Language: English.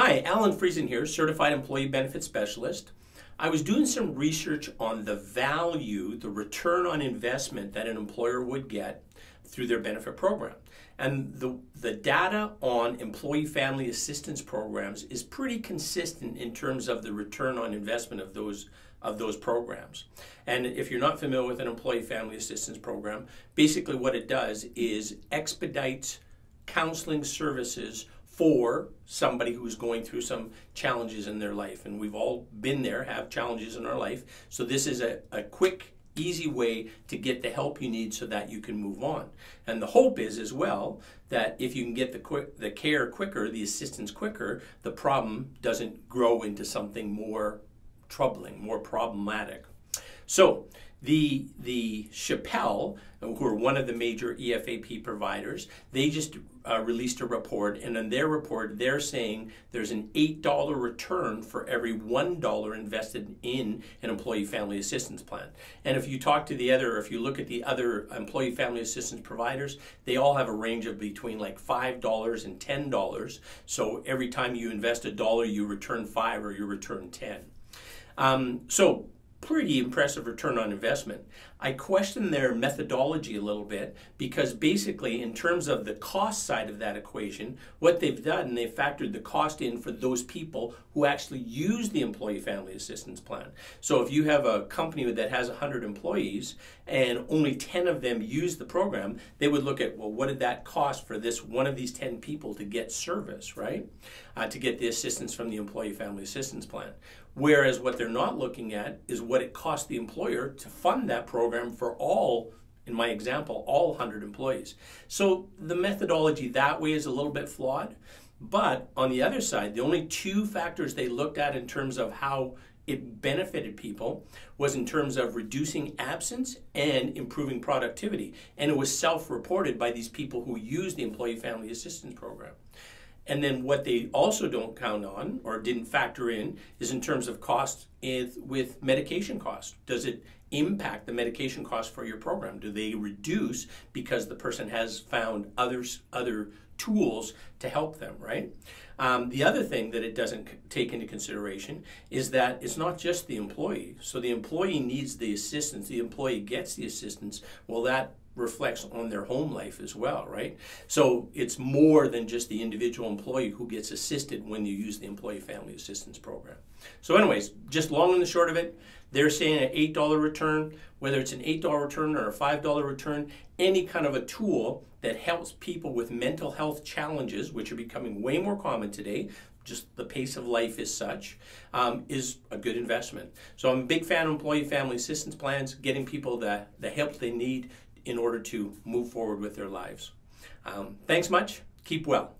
Hi, Allan Friesen here, Certified Employee Benefit Specialist. I was doing some research on the value, the return on investment that an employer would get through their benefit program. And the, the data on employee family assistance programs is pretty consistent in terms of the return on investment of those of those programs. And if you're not familiar with an employee family assistance program, basically what it does is expedites counseling services for somebody who's going through some challenges in their life. And we've all been there, have challenges in our life. So this is a, a quick, easy way to get the help you need so that you can move on. And the hope is as well that if you can get the quick, the care quicker, the assistance quicker, the problem doesn't grow into something more troubling, more problematic. So the the Shepell, who are one of the major EFAP providers, they just uh, released a report, and in their report, they're saying there's an eight dollar return for every one dollar invested in an employee family assistance plan. And if you talk to the other, if you look at the other employee family assistance providers, they all have a range of between like five dollars and ten dollars. So every time you invest a dollar, you return five or you return ten. Um, so pretty impressive return on investment. I question their methodology a little bit because basically, in terms of the cost side of that equation, what they've done, they've factored the cost in for those people who actually use the employee family assistance plan. So if you have a company that has 100 employees and only 10 of them use the program, they would look at, well, what did that cost for this one of these 10 people to get service, right? Uh, to get the assistance from the employee family assistance plan. Whereas what they're not looking at is what it costs the employer to fund that program for all, in my example, all 100 employees. So the methodology that way is a little bit flawed. But on the other side, the only two factors they looked at in terms of how it benefited people was in terms of reducing absence and improving productivity. And it was self reported by these people who use the Employee Family Assistance Program. And then what they also don't count on or didn't factor in is in terms of cost with medication cost. Does it impact the medication cost for your program? Do they reduce because the person has found others other tools to help them, right? Um, the other thing that it doesn't take into consideration is that it's not just the employee. So the employee needs the assistance, the employee gets the assistance. Well, that reflects on their home life as well, right? So it's more than just the individual employee who gets assisted when you use the Employee Family Assistance Program. So, anyways, just long and the short of it, they're saying an $8 return, whether it's an $8 return or a $5 return, any kind of a tool that helps people with mental health challenges, which are becoming way more common today, just the pace of life is such, um, is a good investment. So I'm a big fan of employee family assistance plans, getting people the, the help they need in order to move forward with their lives. Um, thanks much. Keep well.